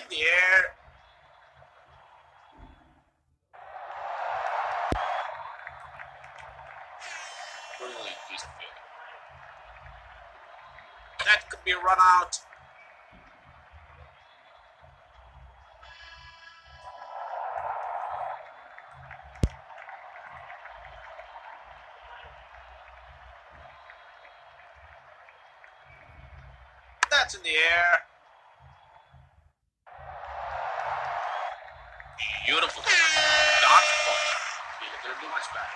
In the air. That could be run out. That's in the air. Beautiful. Dot point. You couldn't do much better.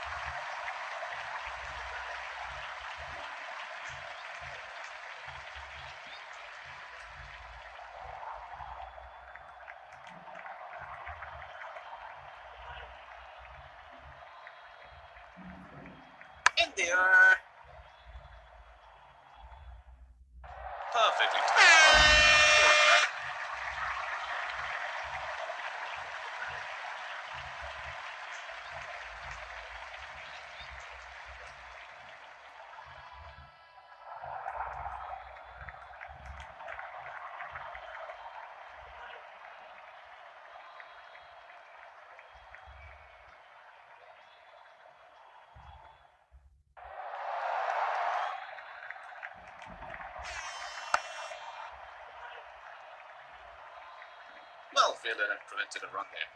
In the air. Perfectly. Well fielded and prevented a run there.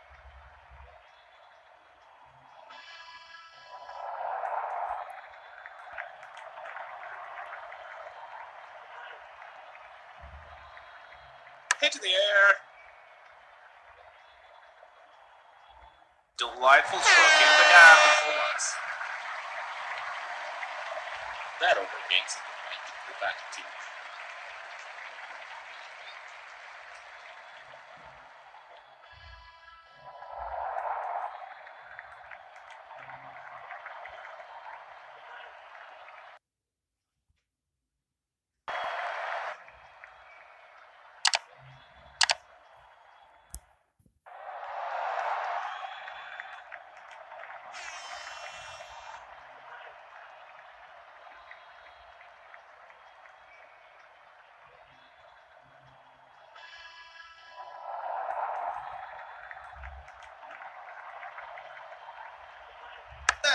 Hit in the air. Delightful stroke in the gap for once. That overgains. Go back team.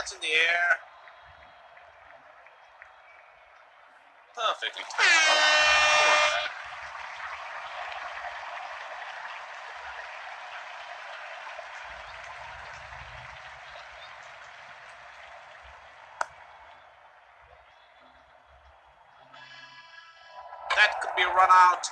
That's in the air. Perfectly. That could be run out.